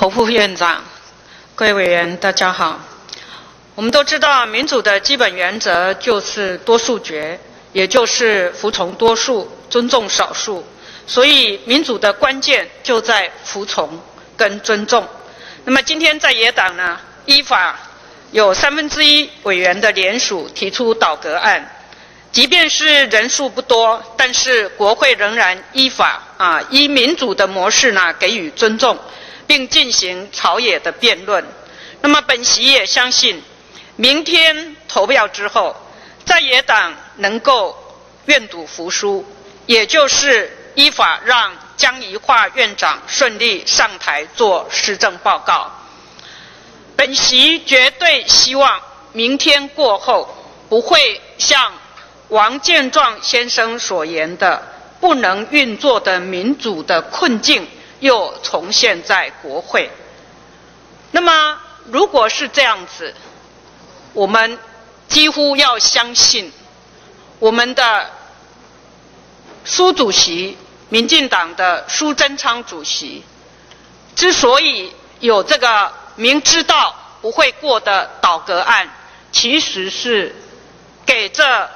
侯副院长、各位委员，大家好。我们都知道，民主的基本原则就是多数决，也就是服从多数、尊重少数。所以，民主的关键就在服从跟尊重。那么，今天在野党呢，依法有三分之一委员的联署提出倒阁案，即便是人数不多，但是国会仍然依法啊，依民主的模式呢给予尊重。并进行朝野的辩论。那么本席也相信，明天投票之后，在野党能够愿赌服输，也就是依法让江宜桦院长顺利上台做施政报告。本席绝对希望明天过后不会像王建壮先生所言的不能运作的民主的困境。又重现在国会。那么，如果是这样子，我们几乎要相信，我们的苏主席、民进党的苏贞昌主席，之所以有这个明知道不会过的倒戈案，其实是给这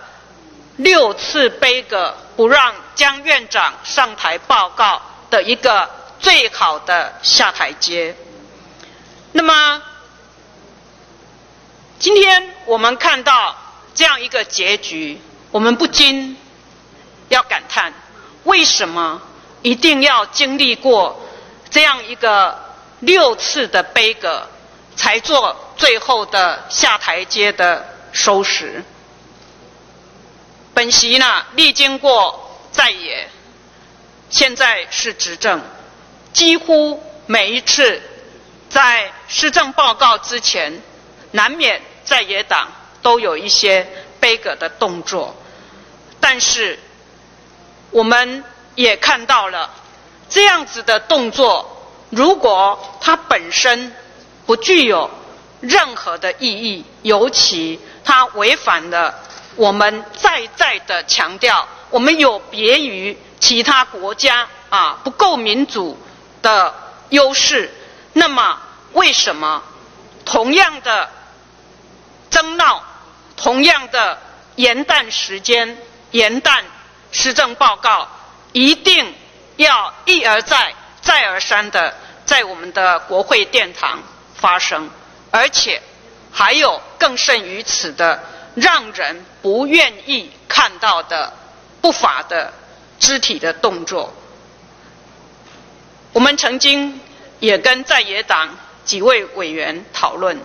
六次杯葛不让江院长上台报告的一个。最好的下台阶。那么，今天我们看到这样一个结局，我们不禁要感叹：为什么一定要经历过这样一个六次的悲歌，才做最后的下台阶的收拾？本席呢，历经过在野，现在是执政。几乎每一次在施政报告之前，难免在野党都有一些悲歌的动作，但是我们也看到了这样子的动作，如果它本身不具有任何的意义，尤其它违反了我们再再的强调，我们有别于其他国家啊，不够民主。的优势，那么为什么同样的争闹，同样的元旦时间、元旦施政报告，一定要一而再、再而三的在我们的国会殿堂发生，而且还有更甚于此的，让人不愿意看到的不法的肢体的动作。我们曾经也跟在野党几位委员讨论，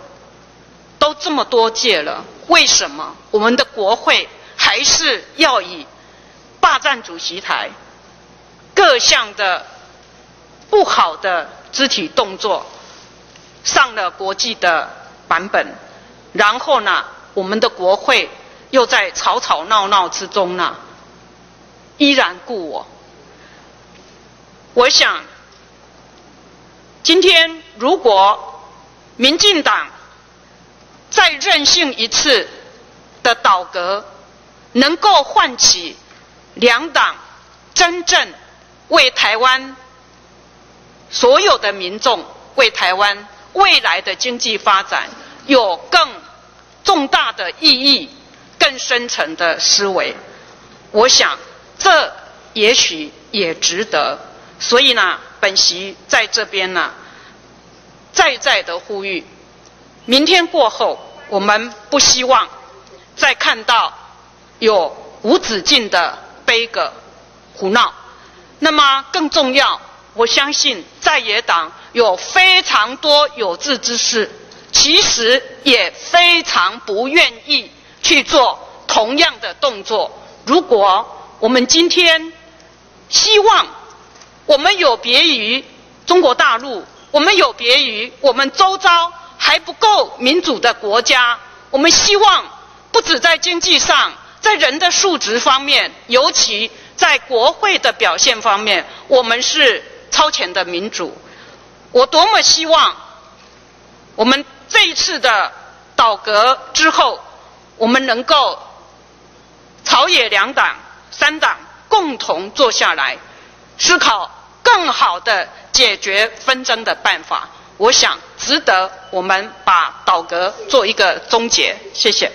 都这么多届了，为什么我们的国会还是要以霸占主席台、各项的不好的肢体动作上了国际的版本，然后呢，我们的国会又在吵吵闹闹之中呢，依然故我。我想。今天，如果民进党再任性一次的倒阁，能够唤起两党真正为台湾所有的民众、为台湾未来的经济发展有更重大的意义、更深层的思维，我想这也许也值得。所以呢。本席在这边呢，再再的呼吁，明天过后，我们不希望再看到有无止境的悲歌胡闹。那么更重要，我相信在野党有非常多有志之士，其实也非常不愿意去做同样的动作。如果我们今天希望。我们有别于中国大陆，我们有别于我们周遭还不够民主的国家。我们希望不止在经济上，在人的素质方面，尤其在国会的表现方面，我们是超前的民主。我多么希望我们这一次的倒阁之后，我们能够朝野两党、三党共同坐下来思考。更好的解决纷争的办法，我想值得我们把倒戈做一个终结。谢谢。